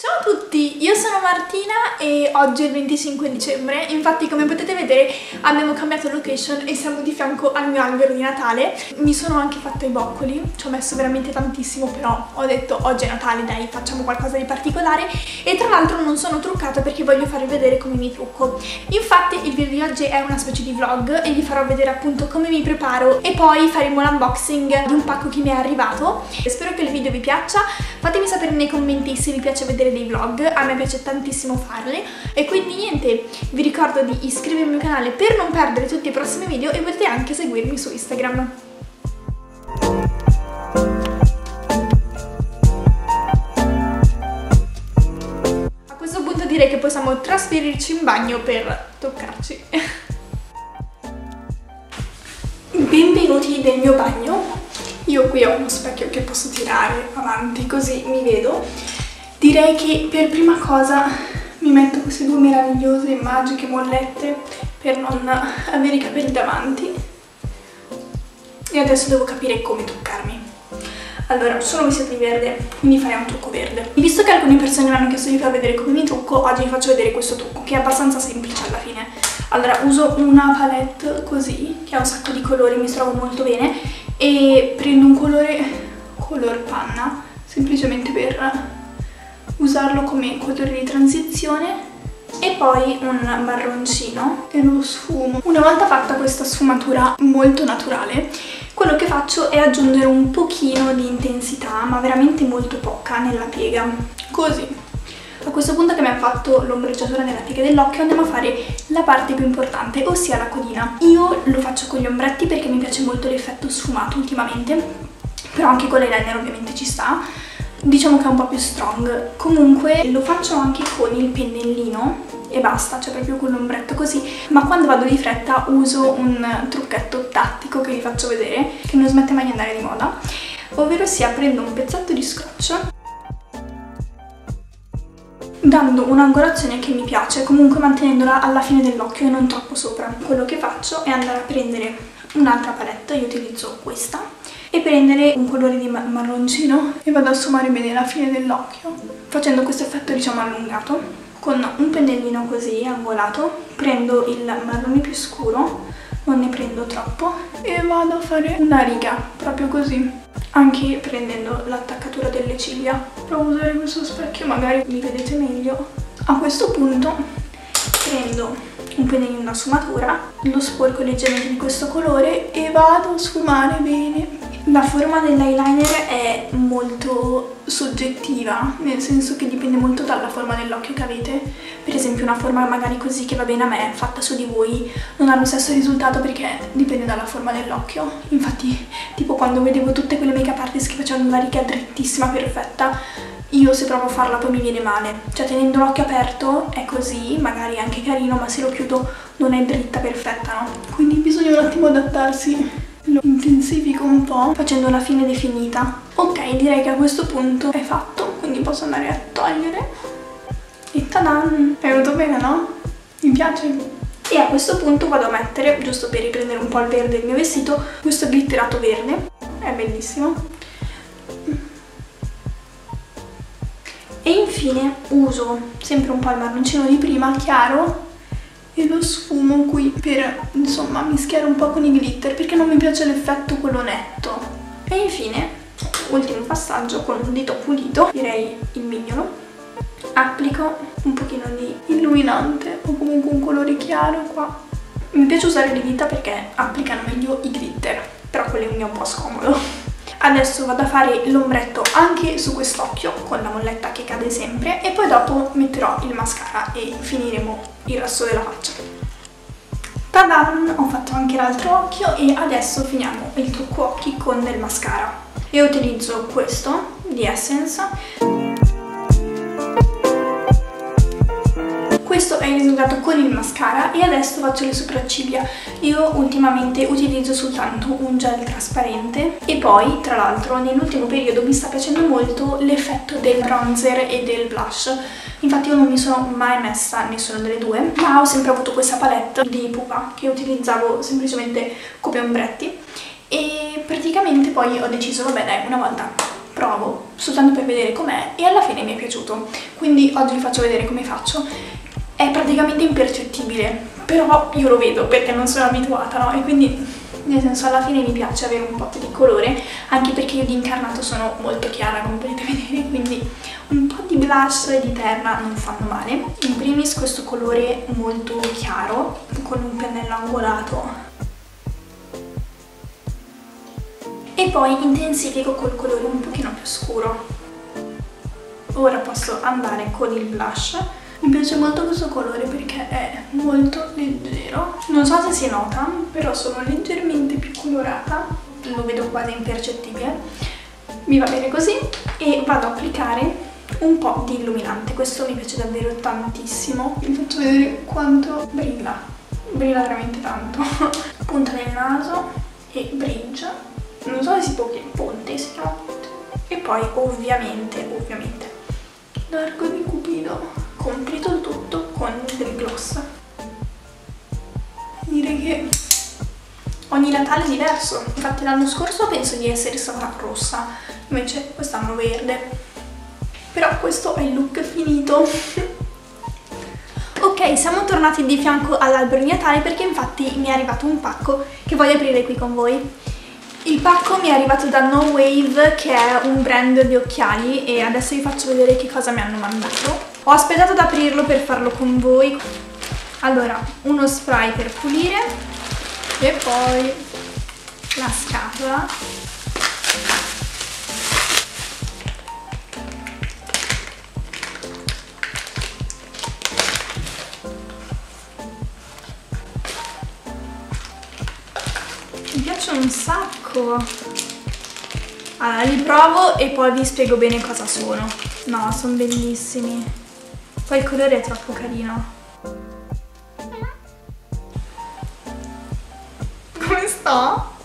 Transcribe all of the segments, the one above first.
Ciao a tutti, io sono Martina e oggi è il 25 dicembre, infatti come potete vedere abbiamo cambiato location e siamo di fianco al mio albero di Natale. Mi sono anche fatta i boccoli, ci ho messo veramente tantissimo però ho detto oggi è Natale dai facciamo qualcosa di particolare e tra l'altro non sono truccata perché voglio farvi vedere come mi trucco. Infatti il video di oggi è una specie di vlog e vi farò vedere appunto come mi preparo e poi faremo l'unboxing di un pacco che mi è arrivato. Spero che il video vi piaccia, fatemi sapere nei commenti se vi piace vedere dei vlog, a me piace tantissimo farli e quindi niente, vi ricordo di iscrivervi al mio canale per non perdere tutti i prossimi video e potete anche seguirmi su Instagram. A questo punto direi che possiamo trasferirci in bagno per toccarci. Benvenuti nel mio bagno. Io qui ho uno specchio che posso tirare avanti così mi vedo Direi che per prima cosa mi metto queste due meravigliose magiche mollette per non avere i capelli davanti e adesso devo capire come toccarmi. Allora, sono vestita di verde, quindi farei un trucco verde. Visto che alcune persone mi hanno chiesto di far vedere come mi trucco, oggi vi faccio vedere questo trucco, che è abbastanza semplice alla fine. Allora, uso una palette così, che ha un sacco di colori, mi trovo molto bene, e prendo un colore color panna, semplicemente per usarlo come colore di transizione e poi un marroncino e lo sfumo. Una volta fatta questa sfumatura molto naturale, quello che faccio è aggiungere un pochino di intensità, ma veramente molto poca, nella piega. Così. A questo punto che mi ha fatto l'ombreggiatura nella piega dell'occhio andiamo a fare la parte più importante, ossia la codina. Io lo faccio con gli ombretti perché mi piace molto l'effetto sfumato ultimamente, però anche con l'eyeliner ovviamente ci sta diciamo che è un po' più strong. Comunque lo faccio anche con il pennellino e basta, cioè proprio con l'ombretto così, ma quando vado di fretta uso un trucchetto tattico che vi faccio vedere, che non smette mai di andare di moda, ovvero sia prendo un pezzetto di scotch dando un'angolazione che mi piace, comunque mantenendola alla fine dell'occhio e non troppo sopra. Quello che faccio è andare a prendere un'altra palette, io utilizzo questa, e prendere un colore di marroncino e vado a sfumare bene la fine dell'occhio facendo questo effetto diciamo allungato con un pennellino così angolato prendo il marrone più scuro non ne prendo troppo. E vado a fare una riga proprio così. Anche prendendo l'attaccatura delle ciglia. Provo a usare questo specchio magari mi vedete meglio. A questo punto prendo un pennellino da sfumatura lo sporco leggermente di questo colore e vado a sfumare bene la forma dell'eyeliner è molto soggettiva, nel senso che dipende molto dalla forma dell'occhio che avete. Per esempio una forma magari così che va bene a me, fatta su di voi, non ha lo stesso risultato perché dipende dalla forma dell'occhio. Infatti, tipo quando vedevo tutte quelle make up artist che facevano una riga drittissima, perfetta, io se provo a farla poi mi viene male. Cioè tenendo l'occhio aperto è così, magari anche carino, ma se lo chiudo non è dritta, perfetta, no? Quindi bisogna un attimo adattarsi lo intensifico un po' facendo la fine definita. Ok direi che a questo punto è fatto quindi posso andare a togliere. E tadan è venuto bene no? mi piace. E a questo punto vado a mettere giusto per riprendere un po' il verde del mio vestito questo glitterato verde. È bellissimo. E infine uso sempre un po' il marroncino di prima chiaro e lo sfumo qui per insomma mischiare un po' con i glitter perché non mi piace l'effetto quello netto. E infine ultimo passaggio con un dito pulito direi il mignolo. Applico un pochino di illuminante o comunque un colore chiaro qua. Mi piace usare le dita perché applicano meglio i glitter però con le unghie è un po' scomodo Adesso vado a fare l'ombretto anche su quest'occhio con la molletta che cade sempre e poi dopo metterò il mascara e finiremo il resto della faccia. Tadan! Ho fatto anche l'altro occhio e adesso finiamo il trucco occhi con del mascara. Io utilizzo questo di Essence è risultato con il mascara e adesso faccio le sopracciglia. Io ultimamente utilizzo soltanto un gel trasparente e poi tra l'altro nell'ultimo periodo mi sta piacendo molto l'effetto del bronzer e del blush. Infatti io non mi sono mai messa nessuna delle due, ma ho sempre avuto questa palette di pupa che utilizzavo semplicemente come ombretti e praticamente poi ho deciso, vabbè dai, una volta provo soltanto per vedere com'è e alla fine mi è piaciuto. Quindi oggi vi faccio vedere come faccio. È praticamente impercettibile, però io lo vedo perché non sono abituata, no? E quindi nel senso alla fine mi piace avere un po' di colore anche perché io di incarnato sono molto chiara come potete vedere quindi un po' di blush e di terra non fanno male. In primis questo colore molto chiaro con un pennello angolato. E poi intensifico col colore un pochino più scuro. Ora posso andare con il blush mi piace molto questo colore perché è molto leggero. Non so se si nota, però sono leggermente più colorata. Lo vedo quasi impercettibile. Mi va bene così e vado ad applicare un po' di illuminante. Questo mi piace davvero tantissimo. Vi faccio vedere quanto brilla. Brilla veramente tanto. Punta del naso e bridge. Non so se si può dire ponte, si chiama ponte. E poi ovviamente, ovviamente, l'arco di cupido gloss direi che ogni Natale è diverso. Infatti l'anno scorso penso di essere stata rossa invece quest'anno verde. Però questo è il look finito. Ok siamo tornati di fianco all'albero di Natale perché infatti mi è arrivato un pacco che voglio aprire qui con voi. Il pacco mi è arrivato da No Wave che è un brand di occhiali e adesso vi faccio vedere che cosa mi hanno mandato. Ho aspettato ad aprirlo per farlo con voi. Allora, uno spray per pulire e poi la scatola. Mi piacciono un sacco. Allora, li provo e poi vi spiego bene cosa sono. No, sono bellissimi. Poi il colore è troppo carino. Sto?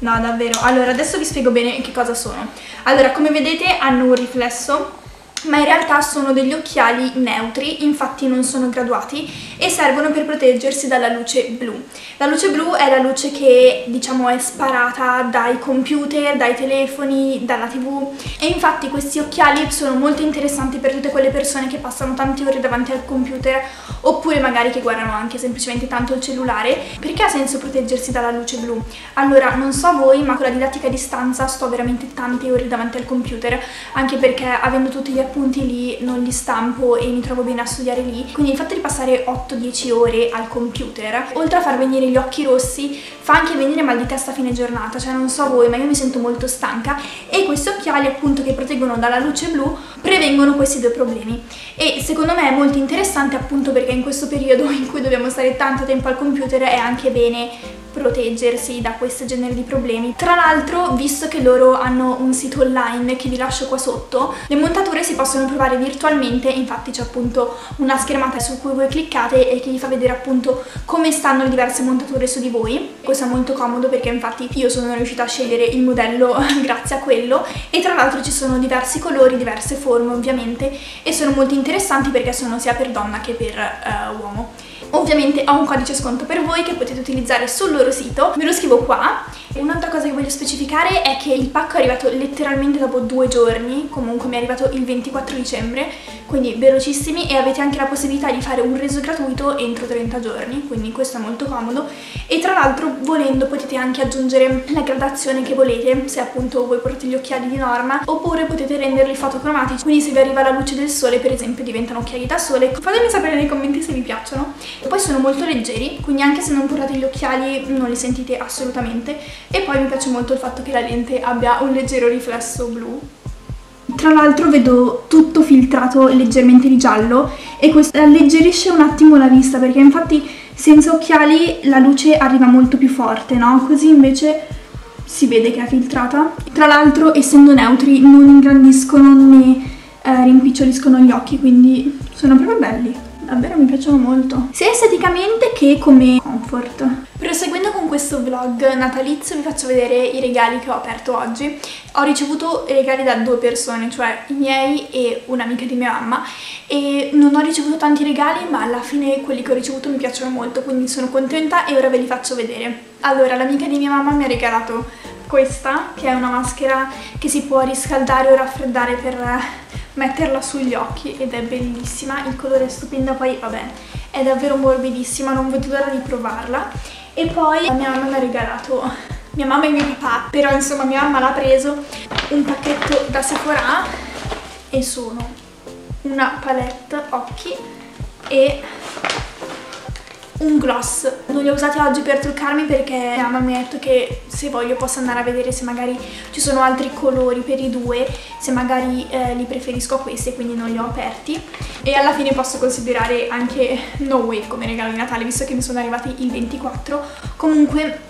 No, davvero. Allora, adesso vi spiego bene che cosa sono. Allora, come vedete hanno un riflesso ma in realtà sono degli occhiali neutri, infatti non sono graduati e servono per proteggersi dalla luce blu. La luce blu è la luce che diciamo è sparata dai computer, dai telefoni, dalla tv e infatti questi occhiali sono molto interessanti per tutte quelle persone che passano tante ore davanti al computer oppure magari che guardano anche semplicemente tanto il cellulare perché ha senso proteggersi dalla luce blu? Allora non so voi ma con la didattica a distanza sto veramente tante ore davanti al computer anche perché avendo tutti gli appunti appunti lì non li stampo e mi trovo bene a studiare lì. Quindi il fatto di passare 8-10 ore al computer oltre a far venire gli occhi rossi fa anche venire mal di testa a fine giornata cioè non so voi ma io mi sento molto stanca e questi occhiali appunto che proteggono dalla luce blu prevengono questi due problemi. E secondo me è molto interessante appunto perché in questo periodo in cui dobbiamo stare tanto tempo al computer è anche bene proteggersi da questo genere di problemi. Tra l'altro, visto che loro hanno un sito online che vi lascio qua sotto, le montature si possono provare virtualmente, infatti c'è appunto una schermata su cui voi cliccate e che vi fa vedere appunto come stanno le diverse montature su di voi. Questo è molto comodo perché infatti io sono riuscita a scegliere il modello grazie a quello e tra l'altro ci sono diversi colori, diverse forme ovviamente e sono molto interessanti perché sono sia per donna che per uh, uomo. Ovviamente ho un codice sconto per voi che potete utilizzare sul loro sito, ve lo scrivo qua. Un'altra cosa che voglio specificare è che il pacco è arrivato letteralmente dopo due giorni, comunque mi è arrivato il 24 dicembre, quindi velocissimi e avete anche la possibilità di fare un reso gratuito entro 30 giorni, quindi questo è molto comodo e tra l'altro volendo potete anche aggiungere la gradazione che volete, se appunto voi portate gli occhiali di norma, oppure potete renderli fotocromatici, quindi se vi arriva la luce del sole per esempio diventano occhiali da sole. Fatemi sapere nei commenti se vi piacciono. Poi sono molto leggeri, quindi anche se non portate gli occhiali non li sentite assolutamente e poi mi piace molto il fatto che la lente abbia un leggero riflesso blu tra l'altro vedo tutto filtrato leggermente di giallo e questo alleggerisce un attimo la vista perché infatti senza occhiali la luce arriva molto più forte, no? Così invece si vede che è filtrata. Tra l'altro essendo neutri non ingrandiscono né eh, rimpiccioliscono gli occhi, quindi sono proprio belli davvero mi piacciono molto. Sia esteticamente che come comfort. Proseguendo con questo vlog natalizio vi faccio vedere i regali che ho aperto oggi. Ho ricevuto regali da due persone cioè i miei e un'amica di mia mamma e non ho ricevuto tanti regali ma alla fine quelli che ho ricevuto mi piacciono molto quindi sono contenta e ora ve li faccio vedere. Allora l'amica di mia mamma mi ha regalato questa che è una maschera che si può riscaldare o raffreddare per metterla sugli occhi ed è bellissima, il colore è stupendo, poi vabbè è davvero morbidissima, non vedo l'ora di provarla. E poi mia mamma mi ha regalato mia mamma e mio papà, però insomma mia mamma l'ha preso un pacchetto da Sephora e sono una palette occhi e un gloss. Non li ho usati oggi per truccarmi perché mamma mi ha detto che se voglio posso andare a vedere se magari ci sono altri colori per i due, se magari eh, li preferisco questi quindi non li ho aperti. E alla fine posso considerare anche No Way come regalo di Natale visto che mi sono arrivati il 24. Comunque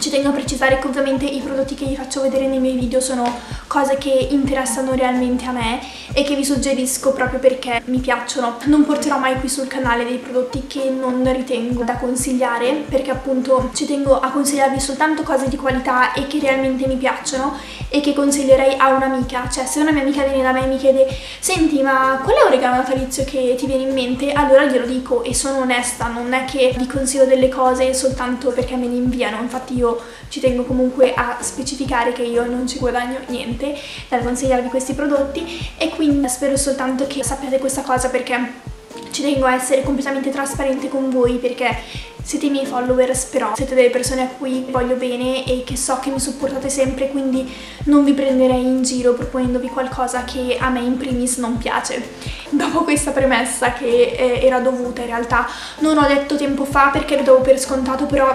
ci tengo a precisare che ovviamente i prodotti che vi faccio vedere nei miei video sono cose che interessano realmente a me e che vi suggerisco proprio perché mi piacciono. Non porterò mai qui sul canale dei prodotti che non ritengo da consigliare perché appunto ci tengo a consigliarvi soltanto cose di qualità e che realmente mi piacciono e che consiglierei a un'amica. Cioè se una mia amica viene da me e mi chiede senti ma qual è un regalo natalizio che ti viene in mente? Allora glielo dico e sono onesta, non è che vi consiglio delle cose soltanto perché me le inviano, infatti io ci tengo comunque a specificare che io non ci guadagno niente dal consigliarvi questi prodotti e quindi spero soltanto che sappiate questa cosa perché ci tengo a essere completamente trasparente con voi perché siete i miei followers però siete delle persone a cui voglio bene e che so che mi supportate sempre quindi non vi prenderei in giro proponendovi qualcosa che a me in primis non piace. Dopo questa premessa che eh, era dovuta in realtà non ho detto tempo fa perché lo davo per scontato però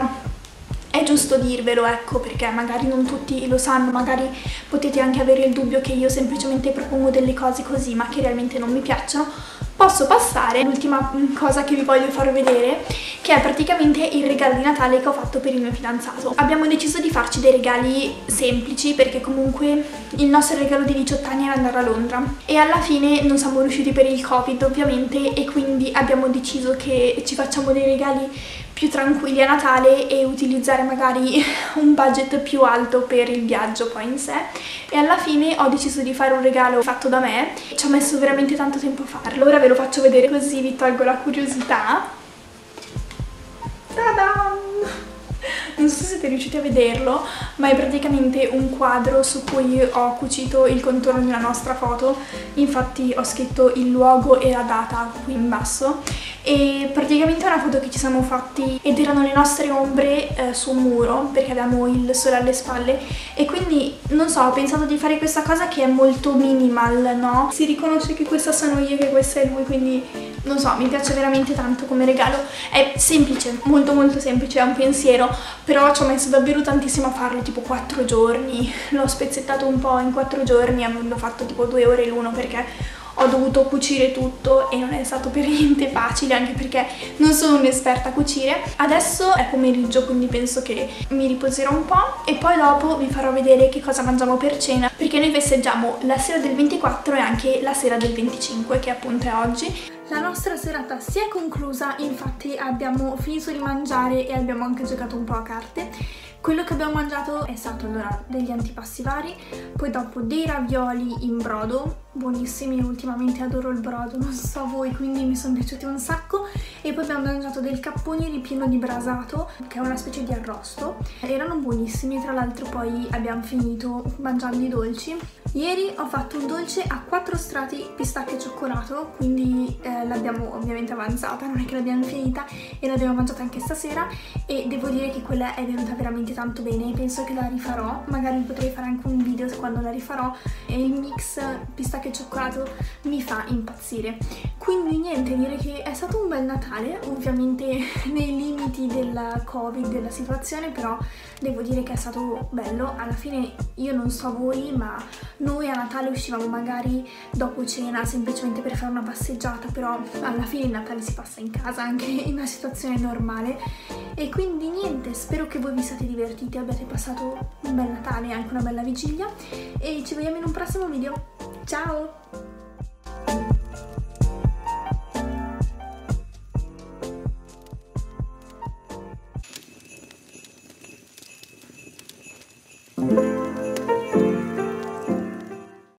è giusto dirvelo, ecco, perché magari non tutti lo sanno, magari potete anche avere il dubbio che io semplicemente propongo delle cose così, ma che realmente non mi piacciono, posso passare all'ultima cosa che vi voglio far vedere, che è praticamente il regalo di Natale che ho fatto per il mio fidanzato. Abbiamo deciso di farci dei regali semplici, perché comunque il nostro regalo di 18 anni era andare a Londra, e alla fine non siamo riusciti per il Covid, ovviamente, e quindi abbiamo deciso che ci facciamo dei regali più tranquilli a Natale e utilizzare magari un budget più alto per il viaggio poi in sé. E alla fine ho deciso di fare un regalo fatto da me. Ci ho messo veramente tanto tempo a farlo. Ora ve lo faccio vedere così vi tolgo la curiosità. Ta-da! Non so se siete riusciti a vederlo ma è praticamente un quadro su cui ho cucito il contorno di una nostra foto. Infatti ho scritto il luogo e la data qui in basso. E praticamente è una foto che ci siamo fatti ed erano le nostre ombre eh, su un muro perché abbiamo il sole alle spalle. E quindi non so ho pensato di fare questa cosa che è molto minimal no? Si riconosce che questa sono io e che questa è lui quindi non so mi piace veramente tanto come regalo è semplice molto molto semplice è un pensiero però ci ho messo davvero tantissimo a farlo tipo 4 giorni l'ho spezzettato un po' in 4 giorni avendo fatto tipo 2 ore l'uno perché ho dovuto cucire tutto e non è stato per niente facile anche perché non sono un'esperta a cucire. Adesso è pomeriggio quindi penso che mi riposerò un po' e poi dopo vi farò vedere che cosa mangiamo per cena perché noi festeggiamo la sera del 24 e anche la sera del 25 che appunto è oggi. La nostra serata si è conclusa, infatti abbiamo finito di mangiare e abbiamo anche giocato un po' a carte. Quello che abbiamo mangiato è stato allora degli antipasti vari, poi dopo dei ravioli in brodo, buonissimi, ultimamente adoro il brodo, non so voi, quindi mi sono piaciuti un sacco, e poi abbiamo mangiato del cappone ripieno di brasato, che è una specie di arrosto, erano buonissimi, tra l'altro poi abbiamo finito mangiando i dolci. Ieri ho fatto un dolce a quattro strati pistacchio e cioccolato, quindi eh, l'abbiamo ovviamente avanzata, non è che l'abbiamo finita, e l'abbiamo mangiata anche stasera, e devo dire che quella è venuta veramente tanto bene penso che la rifarò magari potrei fare anche un video quando la rifarò e il mix pistacchio e cioccolato mi fa impazzire. Quindi niente direi che è stato un bel Natale ovviamente nei limiti del covid della situazione però devo dire che è stato bello. Alla fine io non so voi ma noi a Natale uscivamo magari dopo cena semplicemente per fare una passeggiata però alla fine il Natale si passa in casa anche in una situazione normale e quindi niente spero che voi vi siate divertiti, abbiate passato un bel Natale e anche una bella vigilia e ci vediamo in un prossimo video. Ciao!